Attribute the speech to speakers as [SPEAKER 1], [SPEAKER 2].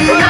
[SPEAKER 1] किया